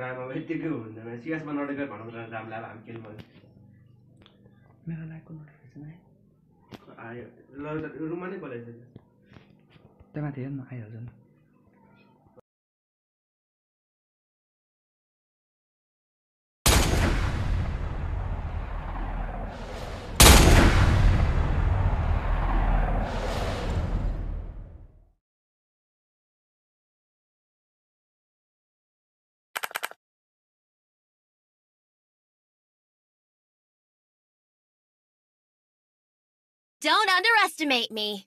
राम अब यत्तिकै हुँदैन सिएसमा नडेकर भनौँ र रामलाई अब हामी खेल्नु मेरो नोटिफिकेसन आयो आयो। ल रुममा नै बोलाइसक्यो त्यहाँ माथि हेर्नु आइहाल्छ नि। Don't underestimate me.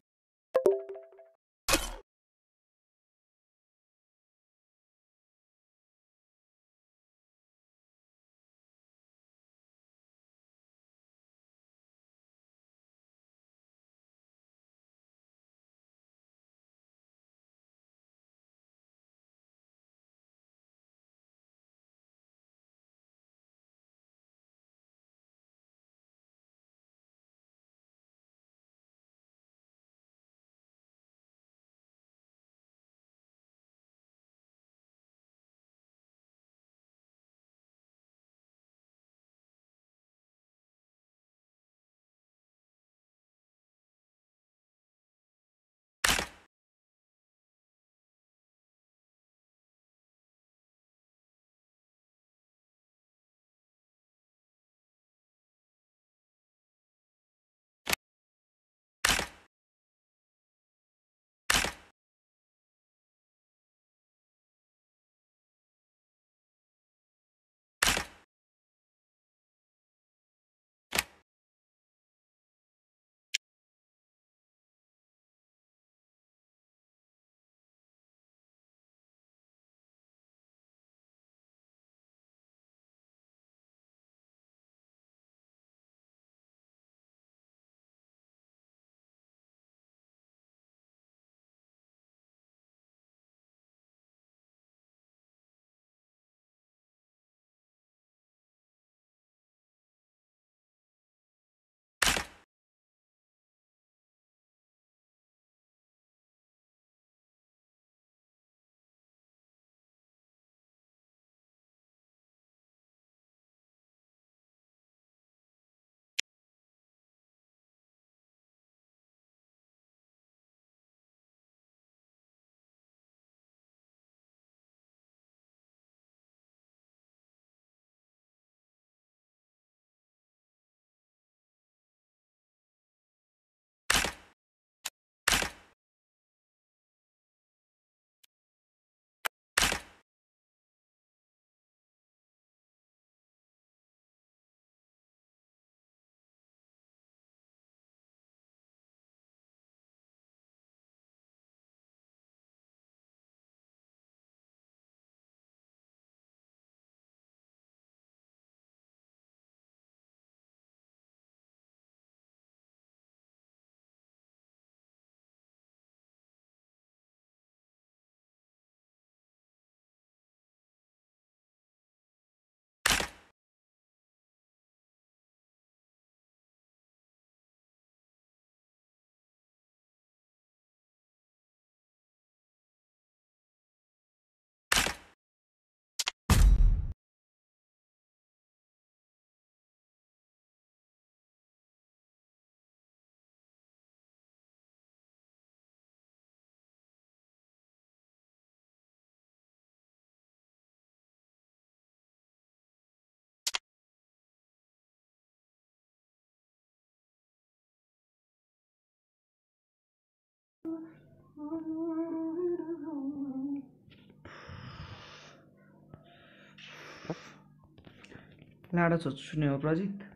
लाडो छोचो सुन्यो हो Prajit.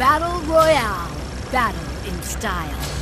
Battle Royale. Battle in style.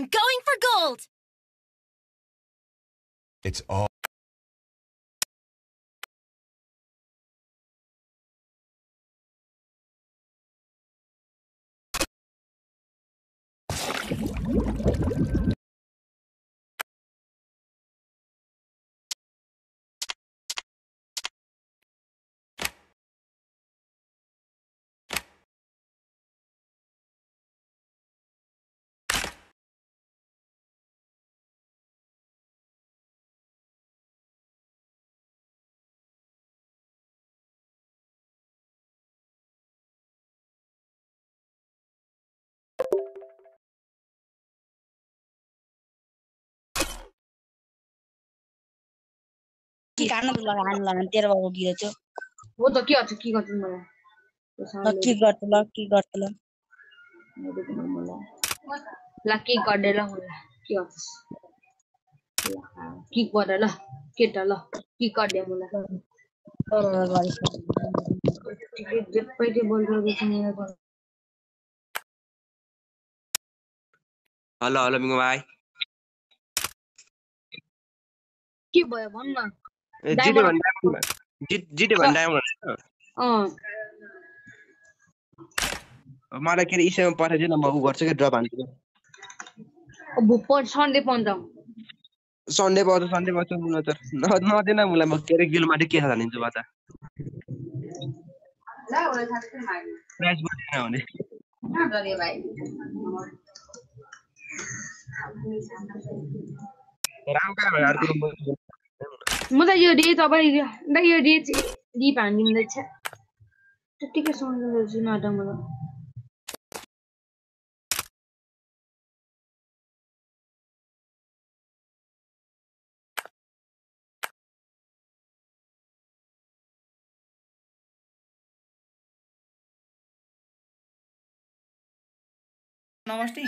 I'm going for gold! It's all. कि खान त लगा हान लगा तेरो बाबु गिरो थियो हो त के गर्छ के गर्छ मलाई ल के गर्छ ल के गर्छ ल के गर्ने ल के गर्छस् ल के गर ल केटा ल के गर्ने मलाई हेलो हेलो मिङ्गो भाइ के भयो भन् न ए, Diamond- जिटे भन्दा जिटे भन्दा डायमन्ड अँ मलाई के अरे इसेमा पठाइदियो न म उ गर्छु क्या ड्रप हान्छु सन्डे पन्ध्र सन्डे पाउँछ सन्डे पाउँछ मुला त न नदिन मुला म के अरे गिलोमाथि के छ हालिदिन्छु बा त प्राइस बढेन भने राम्रो अर्को मा? त यो तपाईँ दाइ यो चाहिँ दिप हानिदिँदैछ त्यत्तिकै सम्झँदैछु मलाई नमस्ते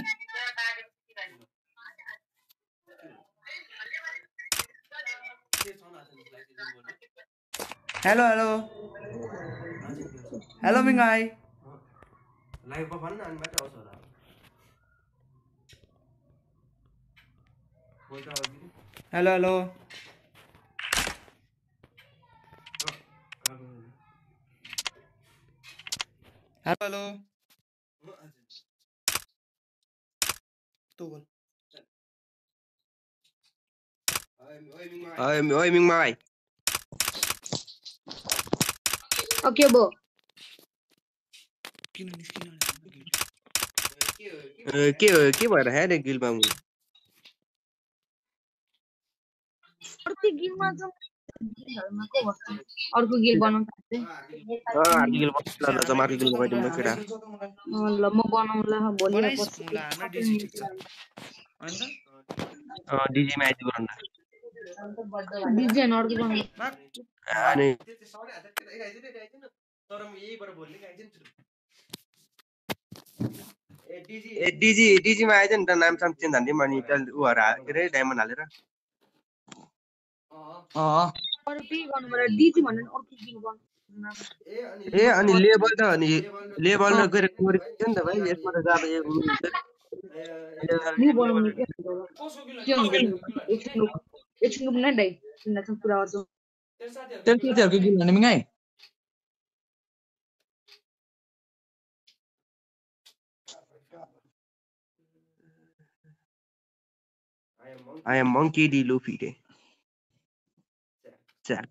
हेलो हेलो हेलो मिङ्गाई लाइभमा भन्न अनि मात्रै आउँछ होला बोल्छ अघि हेलो हेलो हेलो हेलो तँ बोल ओइ ओइ मिङ्गमा भाइ अब के भयो किन निस्किन ए, के हो के भएर है गिलमा अर्को चाहिँ को बस्छ अर्को बनाउनु थाल्छ हार्डी गिल बस्नु ल गिल म बनाउँला भोलि डिजीमा आइदिनु डिजी डिजीमा आइदियो नि त नाम साम चेन्ज हानिदिउँ अनि उहरू के अरे डायमन्ड हालेर। ए अनि लेबल त अनि लेबल र गएर गरिदियो नि त भाइ यसमा त उयो हुन्छ। न्यू बनाउनु के हुन्छ के हुन्छ एकछिन लुक एकछिन लुक नै दाइ तिनीहरू पुरा गर्छु तेल केटीहरूको गिल भने मिङ्गाई I am monkey D. Luffy day. Jack.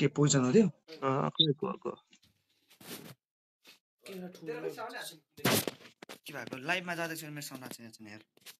के पोइजन हो त्यो अँ, खै गयो, गयो। के भएको लाइभमा जाँदैछ मेरो साउन्ड आएको छैन यार म हुन्छ नि